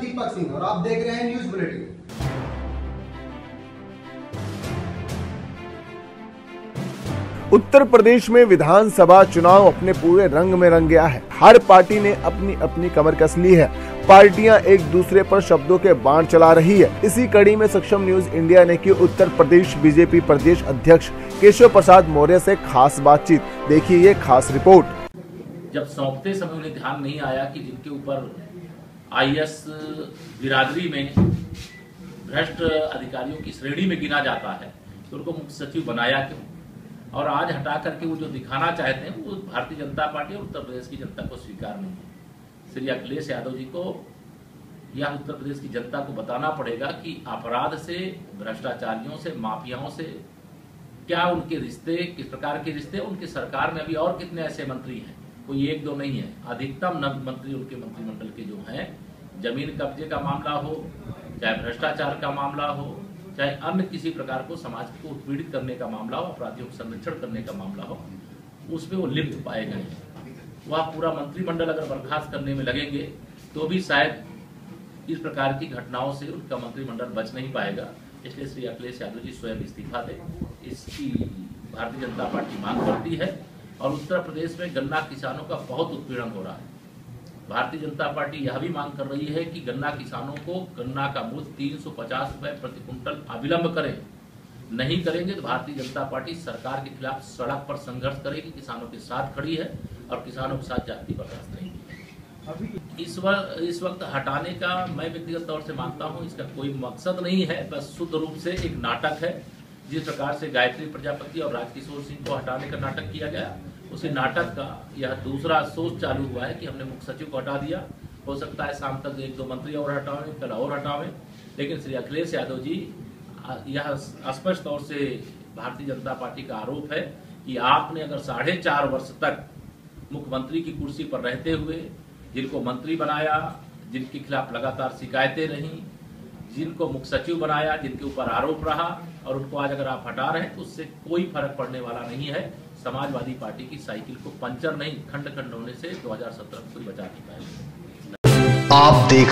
दीपक सिंह और आप देख रहे हैं न्यूज़ बुलेटिन। उत्तर प्रदेश में विधानसभा चुनाव अपने पूरे रंग में रंग गया है। हर पार्टी ने अपनी अपनी कमर कस ली है। पार्टियाँ एक दूसरे पर शब्दों के बाण चला रही है। इसी कड़ी में सक्षम न्यूज़ इंडिया ने की उत्तर प्रदेश बीजेपी प्रदेश अध्यक्ष केशव प्रसाद मौर्य से खास बातचीत। देखिए ये खास रिपोर्ट। जब सौंपते समय उन्हें ध्यान नहीं आया कि जिनके ऊपर आईएएस बिरादरी में भ्रष्ट अधिकारियों की श्रेणी में गिना जाता है तो उनको मुख्य सचिव बनाया क्यों? और आज हटा करके वो जो दिखाना चाहते हैं, वो भारतीय जनता पार्टी और उत्तर प्रदेश की जनता को स्वीकार नहीं है। श्री अखिलेश यादव जी को या उत्तर प्रदेश की जनता को बताना पड़ेगा कि अपराध से, भ्रष्टाचारियों से, माफियाओं से क्या उनके रिश्ते, किस प्रकार के रिश्ते उनकी सरकार में अभी और कितने ऐसे मंत्री हैं? कोई एक दो नहीं है। अधिकतम नव मंत्री उनके मंत्रिमंडल के जो हैं, ज़मीन कब्जे का मामला हो, चाहे भ्रष्टाचार का मामला हो, चाहे अन्य किसी प्रकार को समाज को उत्पीड़ित करने का मामला हो, अपराधियों को संरक्षण करने का मामला हो, उसमें वो लिप्त पाए गए हैं। वह पूरा मंत्रिमंडल अगर बर्खास्त करने में लगेंगे तो भी शायद इस प्रकार की घटनाओं से उनका मंत्रिमंडल बच नहीं पाएगा। इसलिए श्री अखिलेश यादव जी स्वयं इस्तीफा दें। इसकी भारतीय जनता पार्टी मांग करती है। और उत्तर प्रदेश में गन्ना किसानों का बहुत उत्पीड़न हो रहा है। भारतीय जनता पार्टी यह भी मांग कर रही है कि गन्ना किसानों को गन्ना का मूल्य तीन सौ पचास रुपए प्रति कुंटल अविलंब करें। नहीं करेंगे तो भारतीय जनता पार्टी सरकार के खिलाफ सड़क पर संघर्ष करेगी, किसानों के साथ खड़ी है और किसानों के साथ जाति बर्दाश्त नहीं इस वक्त इस वक्त हटाने का मैं व्यक्तिगत तौर से मानता हूँ, इसका कोई मकसद नहीं है, बस शुद्ध रूप से एक नाटक है। जिस प्रकार से गायत्री प्रजापति और राजकिशोर सिंह को हटाने का नाटक किया गया, उसी नाटक का यह दूसरा सोच चालू हुआ है कि हमने मुख्य सचिव को हटा दिया। हो सकता है शाम तक एक दो मंत्री और हटावे, कल और हटावे, लेकिन श्री अखिलेश यादव जी, यह स्पष्ट तौर से भारतीय जनता पार्टी का आरोप है कि आपने अगर साढ़े चार वर्ष तक मुख्यमंत्री की कुर्सी पर रहते हुए, जिनको मंत्री बनाया, जिनके खिलाफ लगातार शिकायतें रही जिनको मुख्य सचिव बनाया, जिनके ऊपर आरोप रहा और उनको आज अगर आप हटा रहे हैं तो उससे कोई फ़र्क पड़ने वाला नहीं है। समाजवादी पार्टी की साइकिल को पंचर नहीं, खंड खंड होने से 2017 में कोई बचा नहीं पाएगा। आप देख